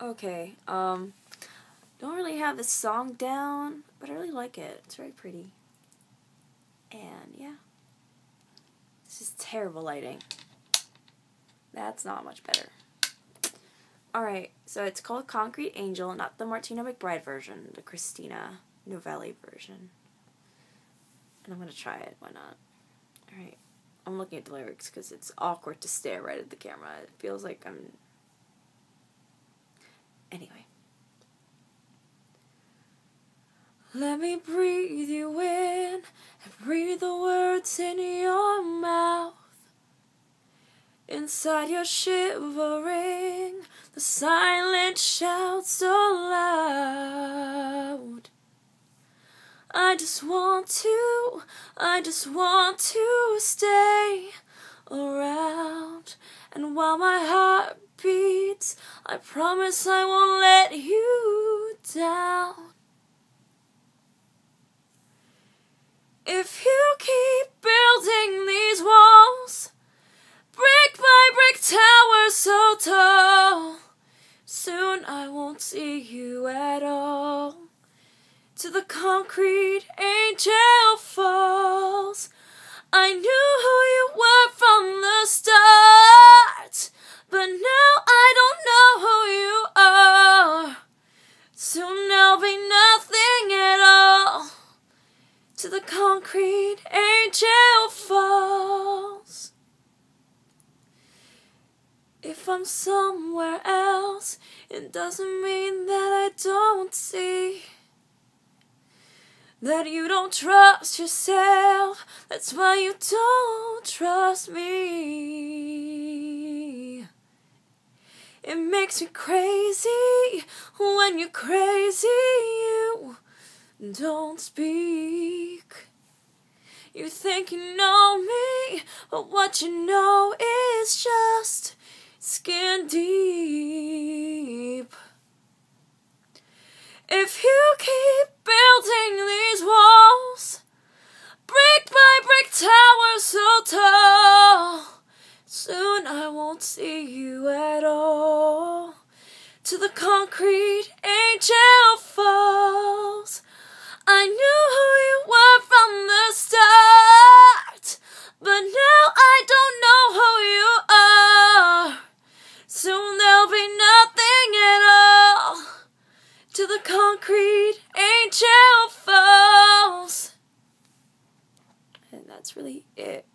Okay, um, don't really have the song down, but I really like it. It's very pretty. And yeah, this is terrible lighting. That's not much better. Alright, so it's called Concrete Angel, not the Martina McBride version, the Christina Novelli version. And I'm to try it, why not? Alright, I'm looking at the lyrics because it's awkward to stare right at the camera. It feels like I'm Anyway. Let me breathe you in and breathe the words in your mouth. Inside you're shivering, the silent shouts so loud. I just want to, I just want to stay around. And while my heart beats. I promise I won't let you down. If you keep building these walls, brick by brick towers so tall, soon I won't see you at all. To the concrete angel falls. I now I don't know who you are. Soon there'll be nothing at all. To the concrete angel falls. If I'm somewhere else, it doesn't mean that I don't see that you don't trust yourself. That's why you don't trust me. It makes me crazy when you're crazy. You don't speak. You think you know me, but what you know is just skin deep. If you keep building these walls, brick by brick towers To the concrete angel falls. I knew who you were from the start, but now I don't know who you are. Soon there'll be nothing at all to the concrete angel falls. And that's really it.